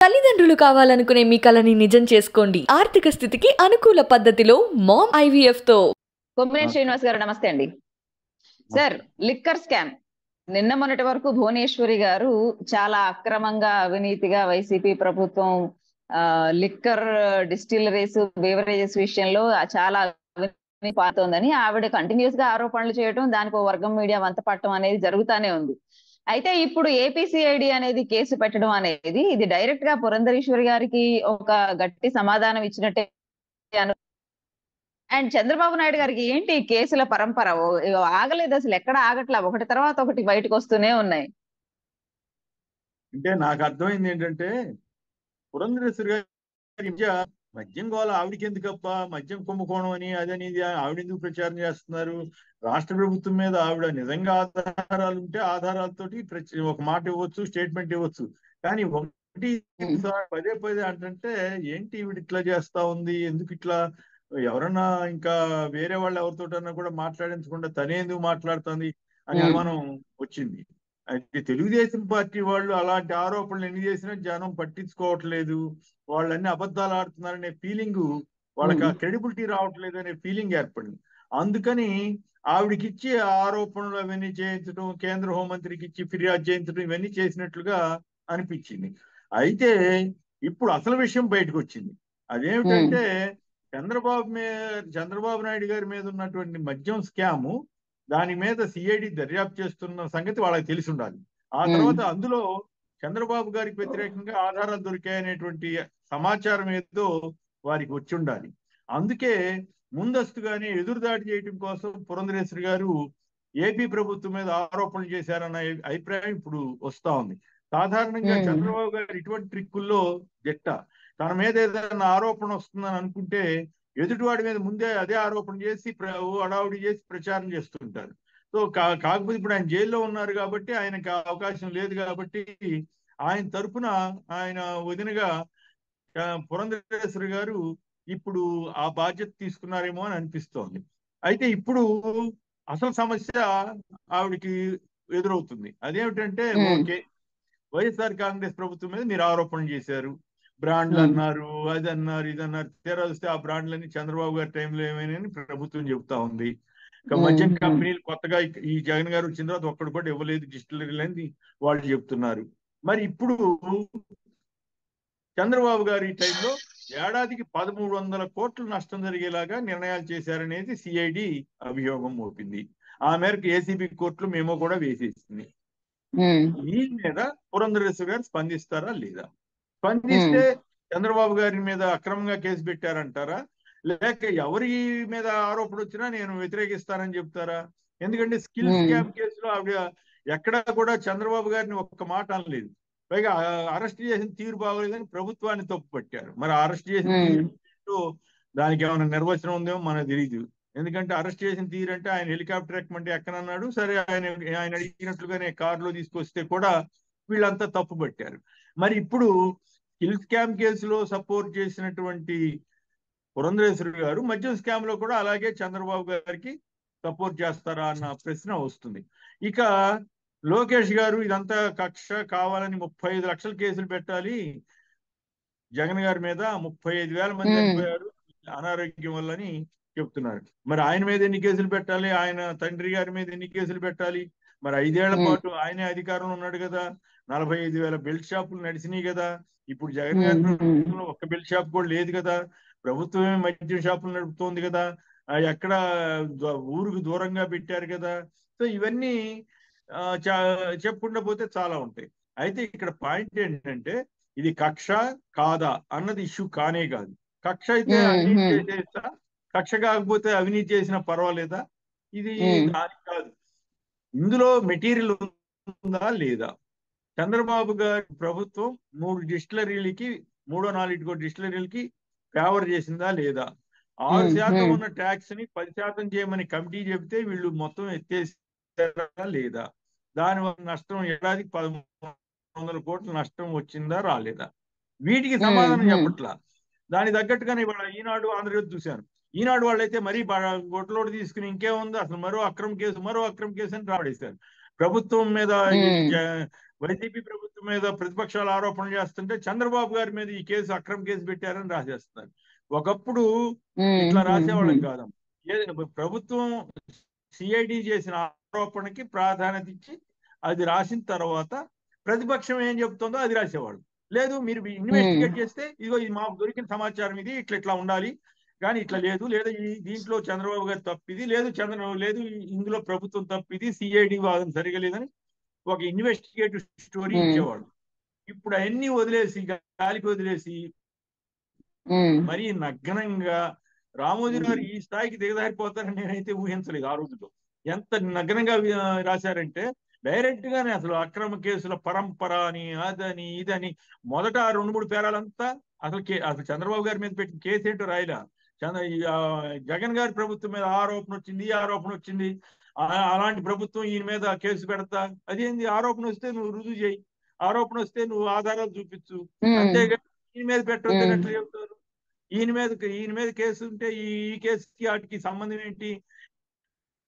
తల్లిదండ్రులు కావాలనుకునే మీ కలని నిజం చేసుకోండి. ఆర్థిక స్థితికి అనుకూల పద్ధతిలో మామ్ ఐవీఎఫ్తో కొమ్మినేని శ్రీనివాస్ గారు నమస్తే అండి. Sir liquor scam. నిన్న మొన్నటి వరకు భువనేశ్వరి గారు చాలా అక్రమంగా అవినీతిగా వైసీపీ ప్రభుత్వం ఆ, లిక్కర్ డిస్టిలరీస్ బేవరేజెస్ విషయంలో చాలా అవినీతి పాతోందని ఆవిడ కంటిన్యూస్గా ఆరోపణలు చేయడం దానికి వర్గం మీడియా వంత పట్టడం అనేది జరుగుతానే ఉంది. అయితే ఇప్పుడు ఏపీసీఐడి అనేది కేసు పెట్టడం అనేది ఇది డైరెక్ట్గా పురంధరేశ్వరి గారికి ఒక గట్టి సమాధానం ఇచ్చినట్టే అండ్ చంద్రబాబు నాయుడు గారికి ఏంటి కేసుల పరంపర? ఆగలేదు అసలు ఎక్కడ ఆగట్లా? ఒకటి తర్వాత ఒకటి బయటకు వస్తూనే ఉన్నాయి. అంటే నాకు అర్థమైంది ఏంటంటే పురంధరేశ్వరి గారి మద్యం ఆవిడకి ఎందుకప్ప మద్యం కుంభకోణం అని అదని ఆవిడ ఎందుకు ప్రచారం చేస్తున్నారు? రాష్ట్ర ప్రభుత్వం మీద ఆవిడ నిజంగా ఆధారాలు ఉంటే ఆధారాలతోటి ఒక మాట ఇవ్వచ్చు స్టేట్మెంట్ ఇవ్వచ్చు. కానీ ఒకటి. పదే పదే అంటే ఏంటి ఈవిడ ఇట్లా చేస్తా ఉంది? ఎందుకు ఇట్లా? ఎవరన్నా ఇంకా వేరే వాళ్ళు ఎవరితోటన్నా కూడా మాట్లాడించకుండా తనే ఎందుకు మాట్లాడుతుంది? అని. అనుమానం వచ్చింది. అయితే తెలుగుదేశం పార్టీ వాళ్ళు అలాంటి ఆరోపణలు ఎన్ని చేసినా జనం పట్టించుకోవట్లేదు. వాళ్ళన్ని అబద్ధాలు ఆడుతున్నారనే ఫీలింగ్ వాళ్ళకి ఆ. క్రెడిబిలిటీ రావట్లేదు అనే ఫీలింగ్ ఏర్పడింది. అందుకని ఆవిడకి ఇచ్చి ఆ ఆరోపణలు అవన్నీ చేయించడం కేంద్ర హోంమంత్రికి ఇచ్చి ఫిర్యాదు చేయించడం ఇవన్నీ చేసినట్లుగా అనిపించింది. అయితే ఇప్పుడు అసలు విషయం బయటకు వచ్చింది అదేమిటంటే చంద్రబాబు మీద చంద్రబాబు నాయుడు గారి మీద ఉన్నటువంటి మద్యం స్కాము దాని మీద సిఐడి దర్యాప్తు చేస్తున్న సంగతి వాళ్ళకి తెలిసి ఉండాలి ఆ. తర్వాత అందులో చంద్రబాబు గారికి వ్యతిరేకంగా ఆధారాలు దొరికాయనేటువంటి సమాచారం ఏదో వారికి వచ్చి ఉండాలి అందుకే ముందస్తుగానే ఎదురుదాడి చేయడం కోసం పురంధరేశ్వరి గారు ఏపీ ప్రభుత్వం మీద ఆరోపణలు చేశారన్న అభిప్రాయం ఇప్పుడు వస్తా ఉంది. సాధారణంగా. చంద్రబాబు గారు ఇటువంటి ట్రిక్కుల్లో జట్ట. తన మీద ఏదైనా ఆరోపణ వస్తుందని అనుకుంటే ఎదుటివాడి మీద ముందే అదే ఆరోపణ చేసి అడావుడి చేసి ప్రచారం చేస్తుంటారు. సో కాకపోతే ఇప్పుడు ఆయన జైల్లో ఉన్నారు కాబట్టి ఆయనకు అవకాశం లేదు కాబట్టి ఆయన తరపున ఆయన వదినగా పురంధరేశ్వరి గారు ఇప్పుడు ఆ బాధ్యత తీసుకున్నారేమో అని అనిపిస్తోంది. అయితే ఇప్పుడు అసలు సమస్య ఆవిడకి ఎదురవుతుంది. అదేమిటంటే. ఓకే వైఎస్ఆర్ కాంగ్రెస్ ప్రభుత్వం మీద మీరు ఆరోపణలు చేశారు. బ్రాండ్లు. అన్నారు అది అన్నారు ఇది అన్నారు తీరా వస్తే ఆ బ్రాండ్లన్నీ చంద్రబాబు గారి టైంలో ఏమైనా ప్రభుత్వం చెబుతా ఉంది. మద్యం. కంపెనీలు కొత్తగా ఈ జగన్ గారు వచ్చిన తర్వాత ఒక్కడు కూడా ఇవ్వలేదు డిస్టిలరీలు అని వాళ్ళు చెప్తున్నారు. మరి ఇప్పుడు చంద్రబాబు గారి టైంలో ఏడాదికి పదమూడు వందల కోట్ల నష్టం జరిగేలాగా నిర్ణయాలు చేశారనేది సిఐడి అభియోగం మోపింది. ఆ మేరకు ఏసీబీ కోర్టులు మేము కూడా వేసేసింది. ఈ మీద పురంధరేశ్వరి గారు స్పందిస్తారా లేదా? స్పందిస్తే చంద్రబాబు గారి మీద అక్రమంగా కేసు పెట్టారంటారా? లేక ఎవరి మీద ఆరోపణ వచ్చినా నేను వ్యతిరేకిస్తానని చెప్తారా? ఎందుకంటే స్కిల్. స్కామ్ కేసులో ఆవిడ ఎక్కడా కూడా చంద్రబాబు గారిని ఒక్క మాట అనలేదు. పైగా అరెస్ట్ చేసిన తీరు బాగోలేదని ప్రభుత్వాన్ని తప్పు పట్టారు. మరి అరెస్ట్ చేసిన. తీరు దానికి ఏమైనా నిర్వచనం ఉందేమో మనకు తెలియదు ఎందుకంటే అరెస్ట్ చేసిన తీరు అంటే ఆయన హెలికాప్టర్ ఎక్కమంటే ఎక్కనన్నాడు. సరే ఆయన ఆయన అడిగినట్లుగానే కారులో తీసుకొస్తే కూడా వీళ్ళంతా తప్పు పట్టారు. మరి ఇప్పుడు స్కిల్ స్కామ్ కేసులో సపోర్ట్ చేసినటువంటి పురంధరేశ్వరి గారు మద్యం స్కామ్లో కూడా అలాగే చంద్రబాబు గారికి సపోర్ట్ చేస్తారా అన్న ప్రశ్న వస్తుంది. ఇక లోకేష్ గారు ఇదంతా కక్ష కావాలని ముప్పై ఐదు లక్షల కేసులు పెట్టాలి. జగన్ గారి మీద ముప్పై ఐదు వేల మంది. చనిపోయారు. అనారోగ్యం వల్లని చెప్తున్నారు. మరి ఆయన మీద ఎన్ని కేసులు పెట్టాలి? ఆయన తండ్రి గారి మీద ఎన్ని కేసులు పెట్టాలి? మరి ఐదేళ్ళ. పాటు ఆయనే అధికారంలో ఉన్నాడు కదా. నలభై ఐదు వేల బెల్ట్ షాపులు నడిచినాయి కదా. ఇప్పుడు జగన్ గారి ఒక్క బెల్ట్ షాప్ కూడా లేదు కదా. ప్రభుత్వమే మద్యం షాపులు నడుపుతోంది కదా. ఎక్కడ ఊరుకు దూరంగా పెట్టారు కదా. సో ఇవన్నీ ఆ, చా- చెప్పుకుంటూ పోతే చాలా ఉంటాయి. అయితే ఇక్కడ పాయింట్ ఏంటంటే ఇది కక్ష కాదా అన్నది ఇష్యూ కానే కాదు. కక్ష అయితే అవినీతి. చేసేస్తా. కక్ష కాకపోతే అవినీతి చేసినా పర్వాలేదా? ఇది కాదు. ఇందులో మెటీరియల్ ఉందా లేదా? చంద్రబాబు గారి ప్రభుత్వం మూడు డిస్టిలరీలకి మూడో నాలుగు డిస్టిలరీలకి ఫేవర్ చేసిందా లేదా? ఆరు Hmm, శాతం hmm. ఉన్న ట్యాక్స్ని పది శాతం చేయమని కమిటీ చెబితే వీళ్ళు మొత్తం ఎత్తేసారా లేదా? దాని వల్ల నష్టం ఏడాదికి పదమూడు వందల కోట్ల నష్టం వచ్చిందా రాలేదా? వీటికి Hmm, సమాధానం. చెప్పట్లా? దాని తగ్గట్టుగానే ఇవాళ ఈనాడు ఆంధ్రజ్యోతి చూశాను. ఈనాడు వాళ్ళైతే మరీ గొట్టలోడు తీసుకుని ఇంకేముంది? అసలు మరో అక్రమ కేసు మరో అక్రమ కేసు అని రాబడేశారు ప్రభుత్వం మీద వైసీపీ ప్రభుత్వం మీద ప్రతిపక్షాలు ఆరోపణలు చేస్తుంటే చంద్రబాబు గారి మీద ఈ కేసు అక్రమ కేసు పెట్టారని రాసేస్తున్నారు. ఒకప్పుడు ఇట్లా రాసేవాళ్ళం కాదు. ప్రభుత్వం సిఐడి చేసిన ఆరోపణకి ప్రాధాన్యత ఇచ్చి అది రాసిన తర్వాత ప్రతిపక్షం ఏం చెప్తుందో అది రాసేవాళ్ళు. లేదు మీరు ఇన్వెస్టిగేట్ చేస్తే ఇదిగో ఇది మాకు దొరికిన సమాచారం ఇది ఇట్లా ఇట్లా ఉండాలి. కానీ ఇట్లా లేదు. లేదా ఈ దీంట్లో చంద్రబాబు గారు తప్పిది లేదు చంద్రబాబు లేదు ఇందులో ప్రభుత్వం తప్పిది సిఐడి వాదన సరిగా లేదని ఒక ఇన్వెస్టిగేటివ్ స్టోరీ. ఇచ్చేవాళ్ళు. ఇప్పుడు అవన్నీ వదిలేసి గాలికి వదిలేసి మరీ నగ్నంగా రామోజీ గారు ఈ స్థాయికి దిగజారిపోతారని నేనైతే ఊహించలేదు ఆ రోజుల్లో. ఎంత నగ్నంగా రాశారంటే డైరెక్ట్ గానే అసలు అక్రమ కేసుల పరంపర అని అదని ఇదని మొదట రెండు మూడు పేరాలంతా అసలు కే- అసలు చంద్రబాబు గారి మీద పెట్టిన కేసు ఏంటో రాయలా? జగన్ గారి ప్రభుత్వం మీద ఆరోపణ వచ్చింది ఈ ఆరోపణ వచ్చింది. అలాంటి ప్రభుత్వం ఈయన మీద కేసు పెడతా. అదేంది ఆరోపణ వస్తే నువ్వు రుజువు చేయి. ఆరోపణ వస్తే నువ్వు ఆధారాలు చూపించు. అంతేగా ఈయన మీద పెట్టొద్దు చెప్తారు ఈయన మీద ఈయన మీద కేసు ఉంటే ఈ కేసుకి వాటికి సంబంధం ఏంటి?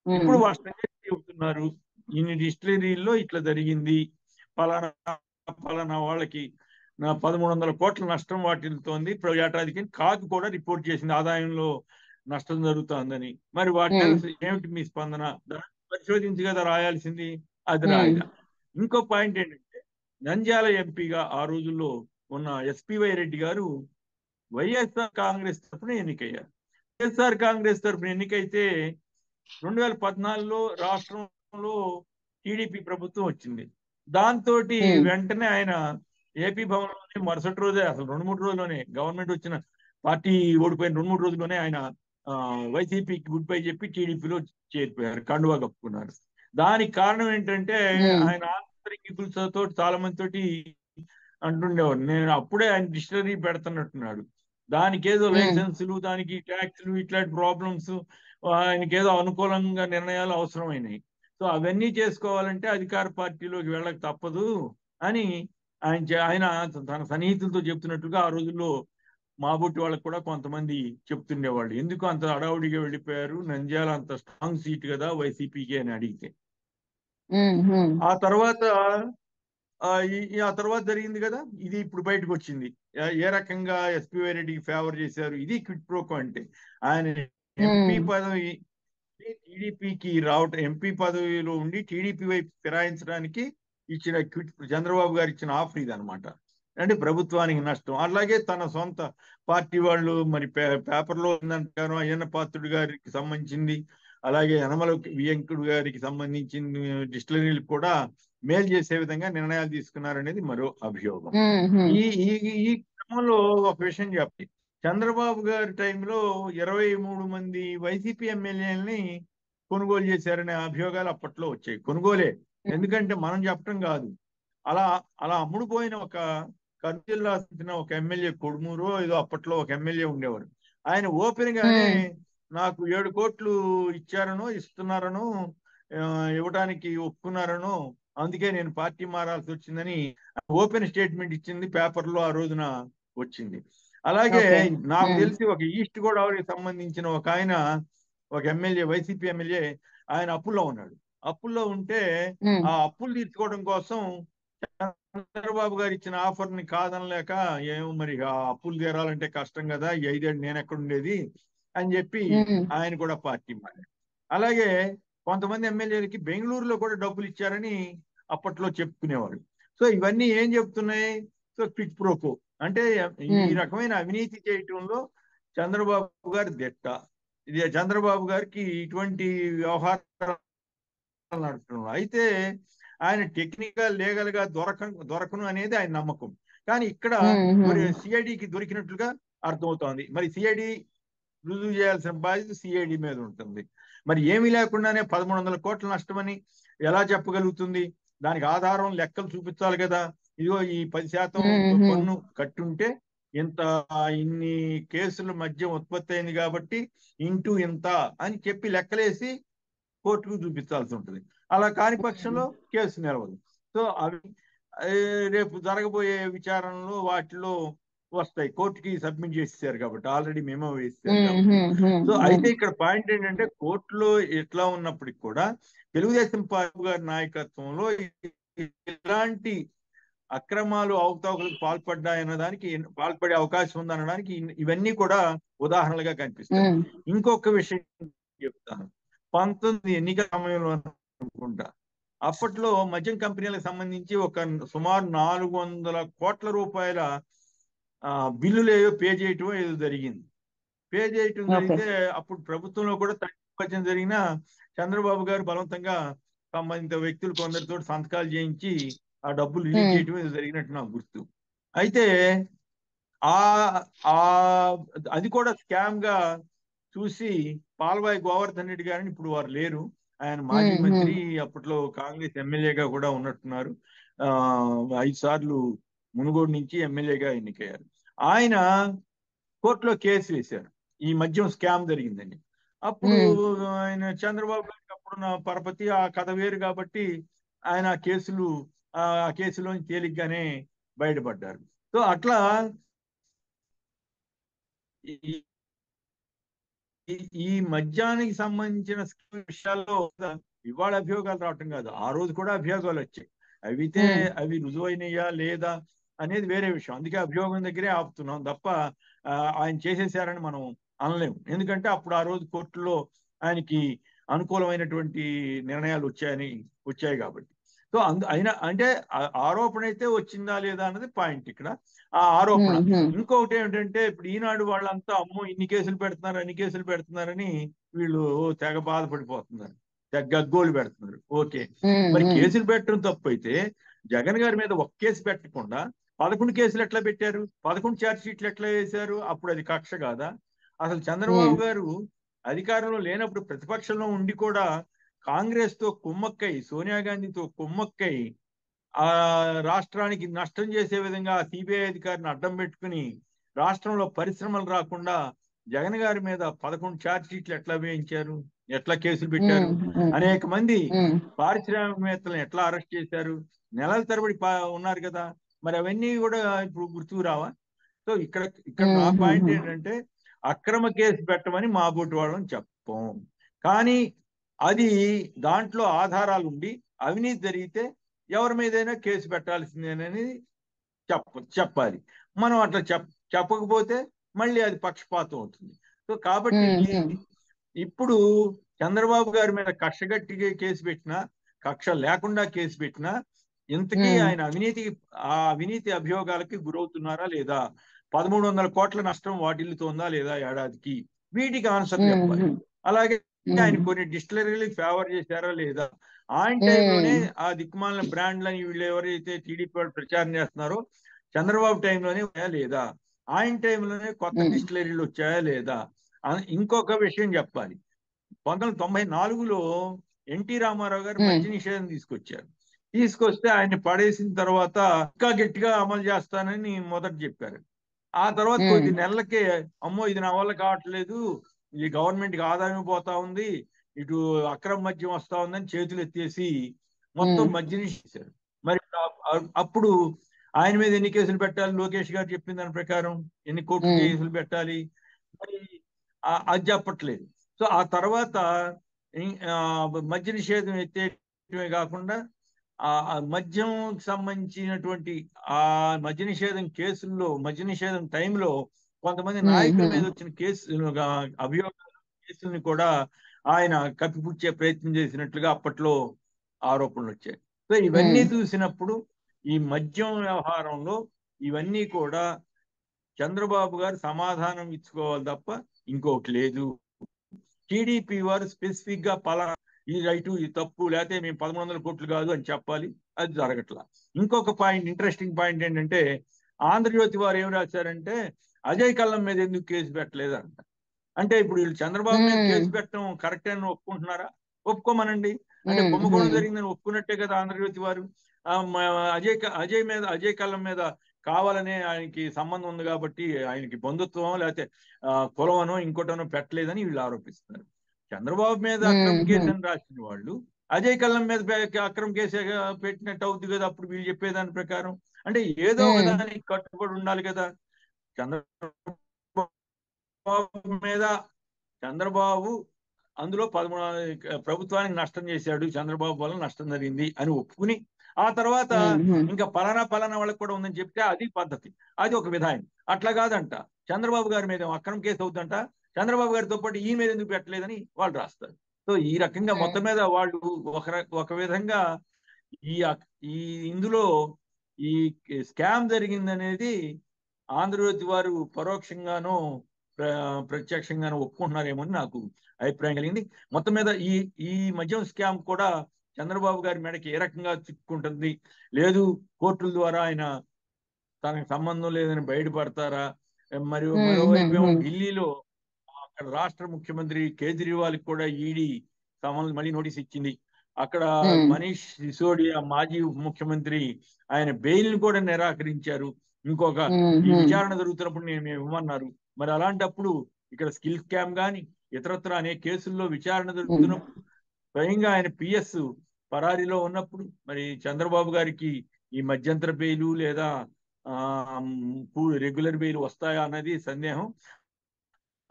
ఇప్పుడు వాస్తవంగా చెబుతున్నారు. ఇన్ని డిస్టిలరీల్లో ఇట్లా జరిగింది. పలానా పలానా వాళ్ళకి పదమూడు వందల కోట్ల నష్టం వాటిల్తోంది ఏటాదికి కాకు కూడా రిపోర్ట్ చేసింది ఆదాయంలో నష్టం జరుగుతోందని. మరి వాటి ఏమిటి మీ స్పందన? దాన్ని పరిశోధించి కదా రాయాల్సింది? అది. రాయగా ఇంకో పాయింట్ ఏంటంటే నంద్యాల ఎంపీగా ఆ రోజుల్లో ఉన్న ఎస్పివై రెడ్డి గారు వైఎస్ఆర్ కాంగ్రెస్ తరఫున ఎన్నికయ్యారు. వైఎస్ఆర్ కాంగ్రెస్ తరఫున ఎన్నికైతే రెండు వేల పద్నాలుగులో రాష్ట్రంలో టీడీపీ ప్రభుత్వం వచ్చింది. దాంతో. వెంటనే ఆయన ఏపీ భవన్లోనే మరుసటి రోజే అసలు రెండు మూడు రోజుల్లోనే గవర్నమెంట్ వచ్చిన పార్టీ ఓడిపోయిన రెండు మూడు రోజుల్లోనే ఆయన వైసీపీకి గుడ్ బై చెప్పి టీడీపీలో చేరిపోయారు కండువా కప్పుకున్నారు దానికి కారణం ఏంటంటే Hmm. ఆయన ఆంతరికులతో చాలా మంది తోటి అంటుండేవాడు నేను అప్పుడే ఆయన డిక్షనరీ పెడుతున్నట్టున్నాడు దానికి ఏదో Hmm. లైసెన్సులు దానికి ట్యాక్స్లు ఇట్లాంటి ప్రాబ్లమ్స్ ఆయనకి ఏదో అనుకూలంగా నిర్ణయాలు అవసరమైనాయి సో అవన్నీ చేసుకోవాలంటే అధికార పార్టీలోకి వెళ్ళక తప్పదు అని ఆయన ఆయన తన సన్నిహితులతో చెప్తున్నట్టుగా ఆ రోజుల్లో మాబొట్టి వాళ్ళకు కూడా కొంతమంది చెప్తుండేవాళ్ళు. ఎందుకు అంత అడావుడిగా వెళ్ళిపోయారు? నంద్యాల అంత స్ట్రాంగ్ సీట్ కదా వైసీపీకి అని అడిగితే. ఆ తర్వాత ఆ, తర్వాత జరిగింది కదా? ఇది ఇప్పుడు బయటకు వచ్చింది. ఏ- రకంగా ఎస్పీ రెడ్డికి ఫేవర్ చేశారు? ఇది క్విట్ ప్రోకో అంటే. ఆయన ఎంపీ. పదవి టీడీపీకి రావటం ఎంపీ పదవిలో ఉండి టీడీపీ వైపు ఫిరాయించడానికి ఇచ్చిన చంద్రబాబు గారు ఇచ్చిన ఆఫర్ ఇది అనమాట అంటే ప్రభుత్వానికి నష్టం. అలాగే తన సొంత పార్టీ వాళ్ళు మరి పేపర్లో ఉందంటారు అయ్యన్న పాత్రుడు గారికి సంబంధించింది. అలాగే యనమల వియంకుడు గారికి సంబంధించిన డిస్టిలరీలు కూడా మేలు చేసే విధంగా నిర్ణయాలు తీసుకున్నారనేది మరో అభియోగం. ఈ ఈ ఈ క్రమంలో ఒక విషయం చెప్పి చంద్రబాబు గారి టైంలో ఇరవై మూడు మంది వైసీపీ ఎమ్మెల్యేలని కొనుగోలు చేశారనే అభియోగాలు అప్పట్లో వచ్చాయి. కొనుగోలే. ఎందుకంటే మనం చెప్పడం కాదు. అలా అలా అమ్ముడుపోయిన ఒక కర్నూలు జిల్లా చెందిన ఒక ఎమ్మెల్యే కొడుమూరు ఏదో అప్పట్లో ఒక ఎమ్మెల్యే ఉండేవాడు ఆయన ఓపెన్ గానే నాకు ఏడు కోట్లు ఇచ్చారనో ఇస్తున్నారనో ఇవ్వడానికి ఒప్పుకున్నారనో అందుకే నేను పార్టీ మారాల్సి వచ్చిందని ఓపెన్ స్టేట్మెంట్ ఇచ్చింది పేపర్లో ఆ రోజున వచ్చింది. అలాగే. నాకు. తెలిసి ఒక ఈస్ట్ గోదావరికి సంబంధించిన ఒక ఆయన ఒక ఎమ్మెల్యే వైసీపీ ఎమ్మెల్యే ఆయన అప్పుల్లో ఉన్నాడు. అప్పుల్లో ఉంటే ఆ అప్పులు తీర్చుకోవడం కోసం చంద్రబాబు గారు ఇచ్చిన ఆఫర్ని కాదనలేక ఏమో మరి ఆ అప్పులు తీరాలంటే కష్టం కదా ఐదేళ్ళు నేను ఎక్కడ ఉండేది అని చెప్పి ఆయన కూడా పార్టీ మారారు. అలాగే కొంతమంది ఎమ్మెల్యేలకి బెంగళూరులో కూడా డబ్బులు ఇచ్చారని అప్పట్లో చెప్పుకునేవారు సో ఇవన్నీ ఏం చెప్తున్నాయి? So quid pro quo. అంటే ఈ. రకమైన అవినీతి చేయటంలో చంద్రబాబు గారి దిట్ట. ఇది చంద్రబాబు గారికి ఇటువంటి వ్యవహారాలు నడపడం అయితే ఆయన టెక్నికల్ లీగల్గా దొరక దొరకను అనేది ఆయన నమ్మకం. కానీ ఇక్కడ మరి సిఐడికి దొరికినట్లుగా అర్థమవుతోంది. మరి సిఐడి రుజువు చేయాల్సిన బాధ్యత సిఐడి మీద ఉంటుంది. మరి ఏమీ లేకుండానే పదమూడు వందల కోట్ల నష్టమని ఎలా చెప్పగలుగుతుంది? దానికి ఆధారం లెక్కలు చూపించాలి కదా. ఇదిగో ఈ పది శాతం. పన్ను కట్టుంటే ఇంత ఇన్ని కేసుల మధ్య ఉత్పత్తి అయింది కాబట్టి ఇంటూ ఇంత అని చెప్పి లెక్కలేసి కోర్టుకు చూపించాల్సి ఉంటుంది. అలా కాని పక్షంలో కేసు నిలవదు. సో అవి రేపు జరగబోయే విచారణలో వాటిలో వస్తాయి. కోర్టుకి సబ్మిట్ చేసేసారు కాబట్టి ఆల్రెడీ మేమో ఉమ్, సో. అయితే ఇక్కడ పాయింట్ ఏంటంటే కోర్టులో ఎట్లా ఉన్నప్పటికి కూడా తెలుగుదేశం పార్టీ గారి నాయకత్వంలో ఇలాంటి అక్రమాలు అవకతవకలకు పాల్పడ్డాయన్న దానికి పాల్పడే అవకాశం ఉందనడానికి ఇవన్నీ కూడా ఉదాహరణలుగా కనిపిస్తాయి. ఇంకొక విషయం చెప్తాను. పంతొమ్మిది ఎన్నికల సమయంలో అనుకుంటా అప్పట్లో మద్యం కంపెనీలకు సంబంధించి ఒక సుమారు నాలుగు వందల కోట్ల రూపాయల ఆ, బిల్లులు ఏదో పే చేయటం ఏదో జరిగింది పే చేయటం. జరిగితే అప్పుడు ప్రభుత్వంలో కూడా తగ్గించడం జరిగిన చంద్రబాబు గారు బలవంతంగా సంబంధిత వ్యక్తులు కొందరితో సంతకాలు చేయించి ఆ డబ్బులు రిలీజ్. చేయటం ఏదో జరిగినట్టు నాకు గుర్తు అయితే ఆ ఆ అది కూడా స్కామ్గా చూసి పాల్వాయి గోవర్ధన్ రెడ్డి గారిని ఇప్పుడు వారు లేరు. ఆయన మాజీ మంత్రి అప్పట్లో కాంగ్రెస్ ఎమ్మెల్యేగా కూడా ఉన్నట్టున్నారు. ఆ ఐదు సార్లు మునుగోడు నుంచి ఎమ్మెల్యేగా ఎన్నికయ్యారు. ఆయన కోర్టులో కేసు వేశారు. ఈ మద్యం స్కామ్ జరిగిందని. అప్పుడు ఆయన చంద్రబాబు గారికి అప్పుడున్న పరపతి ఆ కథ వేరు కాబట్టి ఆయన ఆ కేసులు ఆ కేసులోంచి తేలిగ్గానే బయటపడ్డారు. సో అట్లా ఈ- మద్యానికి సంబంధించిన విషయాల్లో ఇవాళ అభియోగాలు రావటం కాదు. ఆ రోజు కూడా అభియోగాలు వచ్చాయి. అవితే. అవి రుజువైనయా లేదా అనేది వేరే విషయం. అందుకే అభియోగం దగ్గరే ఆపుతున్నాం తప్ప ఆయన చేసేసారని మనం అనలేము. ఎందుకంటే అప్పుడు ఆ రోజు కోర్టులో ఆయనకి అనుకూలమైనటువంటి నిర్ణయాలు వచ్చాయని వచ్చాయి కాబట్టి. సో అందు అయినా అంటే ఆరోపణ అయితే వచ్చిందా లేదా అన్నది పాయింట్ ఇక్కడ. ఆ ఆరోపణ. ఇంకొకటి ఏమిటంటే ఇప్పుడు ఈనాడు వాళ్ళంతా అమ్మో ఇన్ని కేసులు పెడుతున్నారు అన్ని కేసులు పెడుతున్నారని వీళ్ళు తెగ బాధపడిపోతున్నారు. తెగ గగ్గోలు పెడుతున్నారు. ఓకే. మరి. కేసులు పెట్టడం తప్పు అయితే జగన్ గారి మీద ఒక కేసు పెట్టకుండా పదకొండు కేసులు ఎట్లా పెట్టారు? పదకొండు ఛార్జ్ షీట్లు ఎట్లా వేశారు? అప్పుడు అది కక్ష కాదా? అసలు చంద్రబాబు. గారు అధికారంలో లేనప్పుడు ప్రతిపక్షంలో ఉండి కూడా కాంగ్రెస్తో కుమ్మక్కై సోనియా గాంధీతో కుమ్మక్కై ఆ రాష్ట్రానికి నష్టం చేసే విధంగా సిబిఐ అధికారిని అడ్డం పెట్టుకుని రాష్ట్రంలో పరిశ్రమలు రాకుండా జగన్ గారి మీద పదకొండు ఛార్జ్ షీట్లు ఎట్లా వేయించారు? ఎట్లా కేసులు పెట్టారు? అనేక మంది. పారిశ్రామికవేత్తలను ఎట్లా అరెస్ట్ చేశారు? నెలల తరబడి ఉన్నారు కదా. మరి అవన్నీ కూడా ఇప్పుడు గుర్తుకు రావా? సో ఇక్కడ ఇక్కడ నా పాయింట్. ఏంటంటే అక్రమ కేసు పెట్టమని మా బోటి వాళ్ళని చెప్పం. కానీ అది దాంట్లో ఆధారాలు ఉండి అవినీతి జరిగితే ఎవరి మీదైనా కేసు పెట్టాల్సిందేనని చెప్ప చెప్పాలి మనం అట్లా చెప్ చెప్పకపోతే మళ్ళీ అది పక్షపాతం అవుతుంది సో కాబట్టి. ఇప్పుడు చంద్రబాబు గారి మీద కక్షగట్టిగా కేసు పెట్టినా కక్ష లేకుండా కేసు పెట్టినా ఇంతకీ. ఆయన అవినీతి ఆ అవినీతి అభియోగాలకి గురవుతున్నారా లేదా పదమూడు వందల కోట్ల నష్టం వాటిల్లుతోందా లేదా ఏడాదికి వీటికి ఆన్సర్ చెప్పాలి. అలాగే ఆయన. కొన్ని డిస్టిలరీలకు ఫేవర్ చేశారా లేదా ఆయన. టైంలోనే ఆ దిక్కుమాలిన బ్రాండ్లని వీళ్ళు ఎవరైతే టీడీపీ వాళ్ళు ప్రచారం చేస్తున్నారో చంద్రబాబు టైంలోనే ఉన్నాయా లేదా ఆయన టైంలోనే కొత్త. డిస్టిలరీలు వచ్చాయా లేదా ఇంకొక విషయం చెప్పాలి పంతొమ్మిది వందల తొంభై నాలుగులో ఎన్టీ రామారావు గారు. మద్య నిషేధం తీసుకొచ్చారు తీసుకొస్తే ఆయన్ని పడేసిన తర్వాత ఇంకా గట్టిగా అమలు చేస్తానని మొదట చెప్పారు ఆ తర్వాత. కొద్ది నెలలకే అమ్మో ఇది నా వల్ల కావట్లేదు ఈ గవర్నమెంట్కి ఆదాయం పోతా ఉంది ఇటు అక్రమ మద్యం వస్తా ఉందని చేతులు ఎత్తేసి మొత్తం. మద్యం నిషేశారు మరి అప్పుడు ఆయన మీద ఎన్ని కేసులు పెట్టాలి లోకేష్ గారు చెప్పిన దాని ప్రకారం ఎన్ని కోట్లు. కేసులు పెట్టాలి మరి అది చెప్పట్లేదు సో ఆ తర్వాత మద్య నిషేధం ఎత్తేయటమే కాకుండా ఆ మద్యం సంబంధించినటువంటి ఆ మద్య నిషేధం కేసుల్లో మద్య నిషేధం టైంలో కొంతమంది నాయకుల. మీద వచ్చిన కేసులు ఆ, అభియోగాలు కేసుల్ని కూడా ఆయన కప్పిపుచ్చే ప్రయత్నం చేసినట్లుగా అప్పట్లో ఆరోపణలు వచ్చాయి. సో ఇవన్నీ. చూసినప్పుడు ఈ మద్యం వ్యవహారంలో ఇవన్నీ కూడా చంద్రబాబు గారు సమాధానం ఇచ్చుకోవాలి తప్ప ఇంకొకటి లేదు. టీడీపీ వారు స్పెసిఫిక్గా పలానా ఈ రైటు ఈ తప్పు లేకపోతే మేము పదమూడు వందల కోట్లు కాదు అని చెప్పాలి అది జరగట్లా. ఇంకొక పాయింట్ ఇంట్రెస్టింగ్ పాయింట్ ఏంటంటే ఆంధ్రజ్యోతి వారు ఏం రాశారంటే అజయ్ కల్లం మీద ఎందుకు కేసు పెట్టలేదు అంట. అంటే ఇప్పుడు వీళ్ళు చంద్రబాబు మీద. కేసు పెట్టడం కరెక్ట్ అని ఒప్పుకుంటున్నారా ఒప్పుకోమనండి అంటే కుంభకోణం. జరిగిందని ఒప్పుకున్నట్టే కదా ఆంధ్రజ్యోతి వారు అజయ్ అజయ్ మీద అజయ్ కల్లం మీద కావాలనే ఆయనకి సంబంధం ఉంది కాబట్టి ఆయనకి బంధుత్వం లేకపోతే కులమనో ఇంకోటనో పెట్టలేదని వీళ్ళు ఆరోపిస్తున్నారు చంద్రబాబు మీద అక్రమ. కేసు అని రాసిన వాళ్ళు అజయ్ కల్లం మీద అక్రమ కేసు పెట్టినట్టు అవుతుంది కదా అప్పుడు వీళ్ళు చెప్పేదాని ప్రకారం అంటే ఏదో ఒక. దానికి కట్టుబడి ఉండాలి కదా చంద్రబాబు మీద చంద్రబాబు అందులో పదమూడు ప్రభుత్వానికి నష్టం చేశాడు చంద్రబాబు వల్ల నష్టం జరిగింది అని ఒప్పుకుని ఆ తర్వాత ఇంకా పలానా పలానా వాళ్ళకి కూడా ఉందని చెప్తే అది పద్ధతి అది ఒక విధానం. అట్లా కాదంట. చంద్రబాబు గారి మీద అక్రమ కేసు అవుతుందంట. చంద్రబాబు గారితో పాటు ఈ మీద ఎందుకు పెట్టలేదని వాళ్ళు రాస్తారు. సో ఈ రకంగా మొత్తం మీద వాళ్ళు ఒక ఒక విధంగా ఈ ఈ ఇందులో ఈ స్కామ్ జరిగిందనేది ఆంధ్రజ్యోతి వారు పరోక్షంగానూ ప్ర- ప్రత్యక్షంగానూ ఒప్పుకుంటున్నారేమో అని నాకు అభిప్రాయం కలిగింది. మొత్తం మీద ఈ ఈ మద్యం స్కామ్ కూడా చంద్రబాబు గారి మెడకి ఏ రకంగా చిక్కుంటుంది లేదు కోర్టుల ద్వారా ఆయన తనకు సంబంధం లేదని బయటపడతారా? మరియు మరోవైపు ఏమో. ఢిల్లీలో అక్కడ రాష్ట్ర ముఖ్యమంత్రి కేజ్రీవాల్ కూడా ఈడీ సమన్ మళ్ళీ నోటీస్ ఇచ్చింది. అక్కడ. మనీష్ సిసోడియా మాజీ ఉప ముఖ్యమంత్రి ఆయన బెయిల్ని కూడా నిరాకరించారు. ఇంకొక ఈ విచారణ జరుగుతున్నప్పుడు నేను ఇవ్వమన్నారు మరి అలాంటప్పుడు ఇక్కడ స్కిల్ స్కామ్ గాని ఇతరత్ర అనే కేసుల్లో విచారణ జరుగుతున్నప్పుడు స్వయంగా ఆయన పిఎస్ పరారీలో ఉన్నప్పుడు మరి చంద్రబాబు గారికి ఈ మధ్యంతర బెయిలు లేదా రెగ్యులర్ బెయిల్ వస్తాయా అన్నది సందేహం.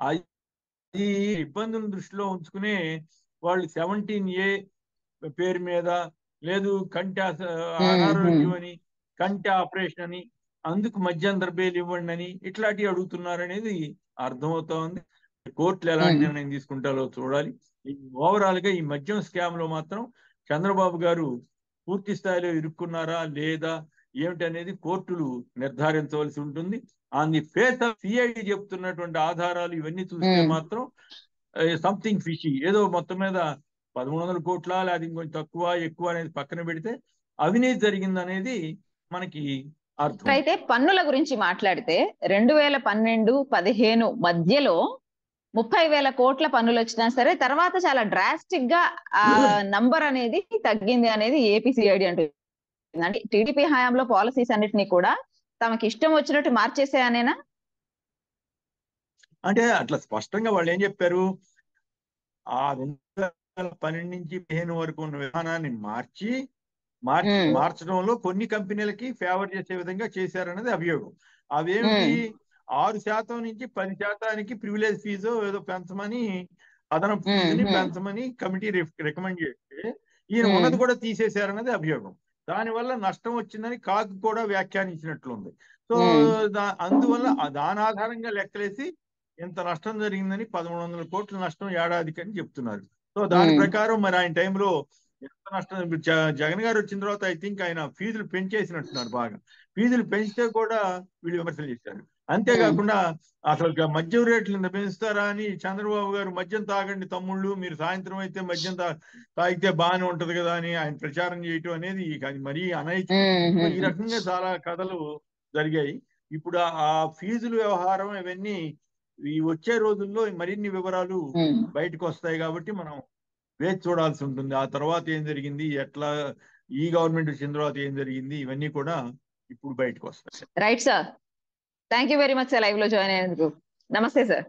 అది ఇబ్బందులను దృష్టిలో ఉంచుకునే వాళ్ళు సెవెంటీన్ ఏ పేరు మీద లేదు కంటి అనారోగ్యం అని కంటి ఆపరేషన్ అని అందుకు మధ్యంతర బెయిల్ ఇవ్వండి అని ఇట్లాంటివి అడుగుతున్నారు అనేది అర్థమవుతా ఉంది కోర్టులు ఎలాంటి. నిర్ణయం తీసుకుంటారో చూడాలి ఓవరాల్గా ఈ మద్యం స్కామ్లో మాత్రం చంద్రబాబు గారు పూర్తి స్థాయిలో ఇరుక్కున్నారా లేదా ఏమిటి అనేది కోర్టులు నిర్ధారించవలసి ఉంటుంది on the face of CID చెప్తున్నటువంటి ఆధారాలు ఇవన్నీ చూస్తే. మాత్రం సంథింగ్ ఫిషీ ఏదో మొత్తం మీద పదమూడు వందల కోట్ల లేదా ఇంకొంచెం తక్కువ ఎక్కువ అనేది పక్కన పెడితే అవినీతి జరిగింది అనేది మనకి అయితే పన్నుల గురించి మాట్లాడితే రెండు వేల పన్నెండు పదిహేను మధ్యలో ముప్పై వేల కోట్ల పన్నులు వచ్చినా సరే తర్వాత చాలా డ్రాస్టిక్గా ఆ నంబర్ అనేది తగ్గింది అనేది ఏపీసీఐడి అంటుంది అంటే టీడీపీ హయాంలో పాలసీస్ అన్నిటిని కూడా తమకి ఇష్టం వచ్చినట్టు మార్చేసాయనేనా అంటే అట్లా స్పష్టంగా వాళ్ళు ఏం చెప్పారు? ఆ రెండు వేల పన్నెండు నుంచి పదిహేను వరకు ఉన్న విధానాన్ని మార్చి మార్చి. మార్చడంలో కొన్ని కంపెనీలకి ఫేవర్ చేసే విధంగా చేశారన్నది అభియోగం అవేమిటి ఆరు శాతం నుంచి పది శాతానికి ప్రివిలేజ్ ఫీజు ఏదో పెంచమని అదనపు ఫీజుని. పెంచమని కమిటీ రికమెండ్ చేస్తే ఈయన. ఉన్నది కూడా తీసేశారన్నది అభియోగం దానివల్ల నష్టం వచ్చిందని కాగ్ కూడా వ్యాఖ్యానించినట్లుంది సో అందువల్ల దాని ఆధారంగా లెక్కలేసి ఇంత నష్టం జరిగిందని పదమూడు వందల కోట్ల నష్టం ఏడాదికి అని చెప్తున్నారు సో దాని. ప్రకారం మరి ఆయన టైంలో నష్టం? జగన్ గారు వచ్చిన తర్వాత ఐ థింక్ ఆయన ఫీజులు పెంచేసినట్టున్నారు బాగా. ఫీజులు పెంచితే కూడా వీళ్ళు విమర్శలు చేశారు. అంతేకాకుండా అసలు మద్యం రేట్లు పెంచుతారా అని చంద్రబాబు గారు మద్యం తాగండి తమ్ముళ్ళు మీరు సాయంత్రం అయితే మద్యం తా తాగితే బాగానే ఉంటది కదా అని ఆయన ప్రచారం చేయటం అనేది మరీ అనైతికం. సో ఈ రకంగా చాలా కథలు జరిగాయి. ఇప్పుడు ఆ- ఆ ఫీజుల వ్యవహారం ఇవన్నీ ఈ వచ్చే రోజుల్లో మరిన్ని వివరాలు బయటకు వస్తాయి కాబట్టి మనం వేచి చూడాల్సి ఉంటుంది. ఆ తర్వాత ఏం జరిగింది? ఎట్లా ఈ గవర్నమెంట్ వచ్చిన తర్వాత ఏం జరిగింది? ఇవన్నీ కూడా ఇప్పుడు బయటకు వస్తాయి. Right sir thank you very much sir లైవ్లో జాయిన్ అయ్యేందుకు నమస్తే సార్